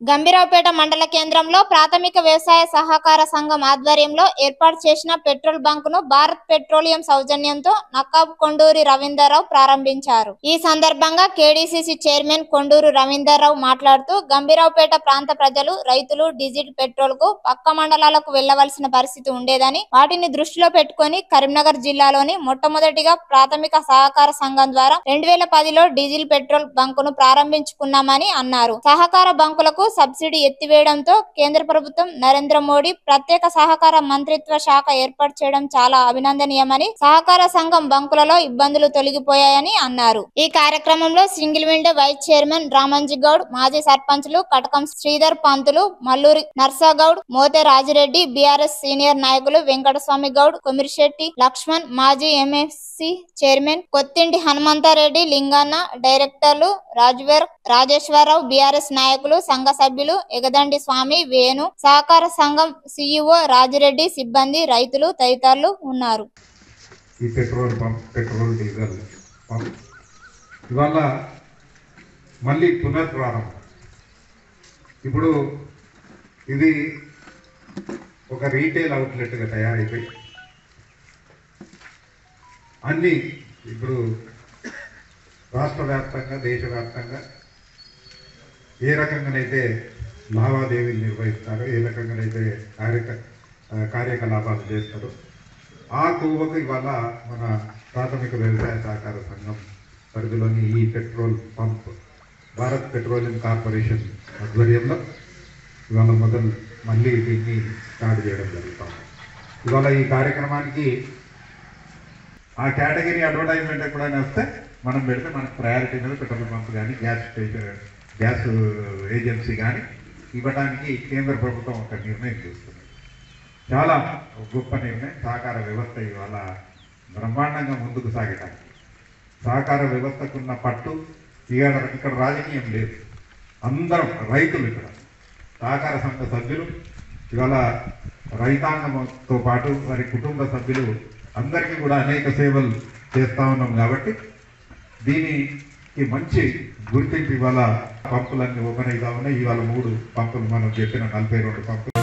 గంభీరావుపేట మండల కేంద్రంలో ప్రాథమిక వ్యవసాయ సహకార సంఘం ఆధ్వర్యంలో ఏర్పాటు చేసిన పెట్రోల్ బంక్ను భారత్ పెట్రోలియం సౌజన్యంతో నక్కాబ్ కొండూరి రవీందర్రావు ప్రారంభించారు. ఈ సందర్భంగా కేడీసీసీ చైర్మన్ కొండూరు రవీందర్రావు మాట్లాడుతూ గంభీరావుపేట ప్రాంత ప్రజలు రైతులు డీజిల్ పెట్రోల్కు పక్క మండలాలకు వెళ్ళవలసిన పరిస్థితి ఉండేదని వాటిని దృష్టిలో పెట్టుకొని కరీంనగర్ జిల్లాలోని మొట్టమొదటిగా ప్రాథమిక సహకార సంఘం ద్వారా రెండు వేల పదిలో డీజిల్ పెట్రోల్ బంకును ప్రారంభించుకున్నామని అన్నారు. సహకార బంకులకు సబ్సిడీ ఎత్తివేయడంతో కేంద్ర ప్రభుత్వం నరేంద్ర మోడీ ప్రత్యేక సహకార మంత్రిత్వ శాఖ ఏర్పాటు చేయడం చాలా అభినందనీయమని సహకార సంఘం బంకులలో ఇబ్బందులు తొలగిపోయాయని అన్నారు. ఈ కార్యక్రమంలో single window vice chairman Ramanji Goud మాజీ సర్పంచ్లు కటకం శ్రీధర్ పంతులు మల్లూరి నర్సాగౌడ్ మోతే రాజిరెడ్డి బీఆర్ఎస్ సీనియర్ నాయకులు వెంకటస్వామి గౌడ్ కొమిరిశెట్టి లక్ష్మణ్ మాజీ ఎంఎఫ్సి చైర్మన్ కొత్తింటి హనుమంతారెడ్డి లింగన్న డైరెక్టర్లు రాజువేర్ రాజేశ్వరరావు బీఆర్ఎస్ నాయకులు సంఘ సభ్యులు ఎగదండి స్వామి వేణు సహకార సంఘం సిఇఓ రాజిరెడ్డి సిబ్బంది రైతులు తదితరులు ఉన్నారు. ఈ petrol pump petrol diesel. Pump ఇవాళ మళ్ళీ పునర్ప్రారంభం. ఇప్పుడు ఇది ఒక రీటైల్ అవుట్లెట్గా తయారైపోయి అన్నీ ఇప్పుడు రాష్ట్ర వ్యాప్తంగా దేశవ్యాప్తంగా ఏ రకంగానైతే లావాదేవీలు నిర్వహిస్తారో ఏ రకంగానైతే కార్యక కార్యకలాపాలు చేస్తారో ఆ కొవ్వకు ఇవాళ మన ప్రాథమిక వ్యవసాయ సహకార సంఘం పరిధిలోని ఈ petrol pump Bharat petroleum corporation ఆధ్వర్యంలో ఇవాళ మొదలు మళ్ళీ దీన్ని స్టార్ట్ చేయడం జరుగుతాం ఇవాళ ఈ కార్యక్రమానికి ఆ కేటగిరీ అడ్వర్టైజ్మెంట్ ఎప్పుడైనా వస్తే మనం పెడితే మనకు ప్రయారిటీ మీద పెట్రోల్ పంప్ కానీ గ్యాస్ స్టేషన్ గ్యాస్ ఏజెన్సీ కానీ ఇవ్వడానికి కేంద్ర ప్రభుత్వం ఒక నిర్ణయం తీసుకుంది. చాలా గొప్ప నిర్ణయం. సహకార వ్యవస్థ ఇవాళ బ్రహ్మాండంగా ముందుకు సాగడానికి సహకార వ్యవస్థకున్న పట్టు ఇక ఇక్కడ రాజకీయం లేదు. అందరం రైతులు ఇక్కడ. సహకార సంఘ సభ్యులు ఇవాళ రైతాంగంతో పాటు వారి కుటుంబ సభ్యులు అందరికీ కూడా అనేక సేవలు చేస్తూ ఉన్నాం కాబట్టి ఈ మంచి గుర్తింపు ఇవాళ పంపులన్నీ ఓపెన్ అవుతా ఉన్నాయి ఇవాళ మూడు పంపులు మనం చెప్పిన నలభై రెండు పంపులు.